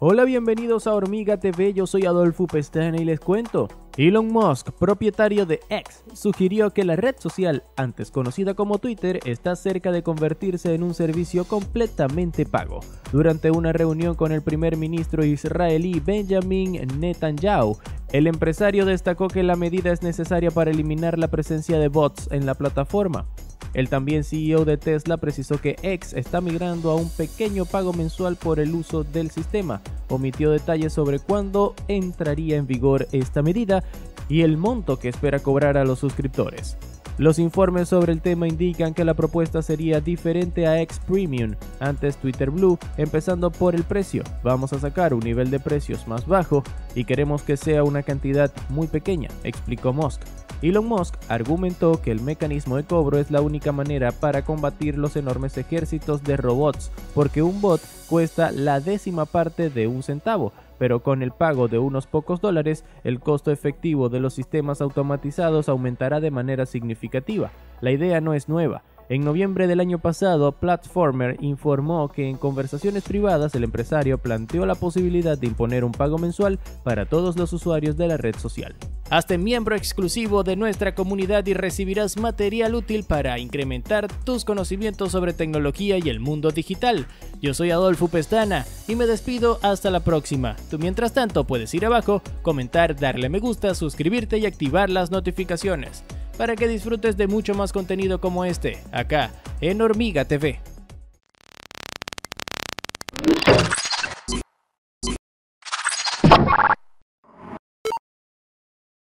Hola, bienvenidos a Hormiga TV, yo soy Adolfo Pestana y les cuento. Elon Musk, propietario de X, sugirió que la red social, antes conocida como Twitter, está cerca de convertirse en un servicio completamente pago. Durante una reunión con el primer ministro israelí Benjamin Netanyahu, el empresario destacó que la medida es necesaria para eliminar la presencia de bots en la plataforma. El también CEO de Tesla precisó que X está migrando a un pequeño pago mensual por el uso del sistema. Omitió detalles sobre cuándo entraría en vigor esta medida y el monto que espera cobrar a los suscriptores. Los informes sobre el tema indican que la propuesta sería diferente a X Premium, antes Twitter Blue, empezando por el precio. Vamos a sacar un nivel de precios más bajo y queremos que sea una cantidad muy pequeña, explicó Musk. Elon Musk argumentó que el mecanismo de cobro es la única manera para combatir los enormes ejércitos de robots, porque un bot cuesta la décima parte de un centavo, pero con el pago de unos pocos dólares, el costo efectivo de los sistemas automatizados aumentará de manera significativa. La idea no es nueva, en noviembre del año pasado, Platformer informó que en conversaciones privadas el empresario planteó la posibilidad de imponer un pago mensual para todos los usuarios de la red social. Hazte miembro exclusivo de nuestra comunidad y recibirás material útil para incrementar tus conocimientos sobre tecnología y el mundo digital. Yo soy Adolfo Pestana y me despido hasta la próxima. Tú mientras tanto puedes ir abajo, comentar, darle me gusta, suscribirte y activar las notificaciones para que disfrutes de mucho más contenido como este, acá en Hormiga TV.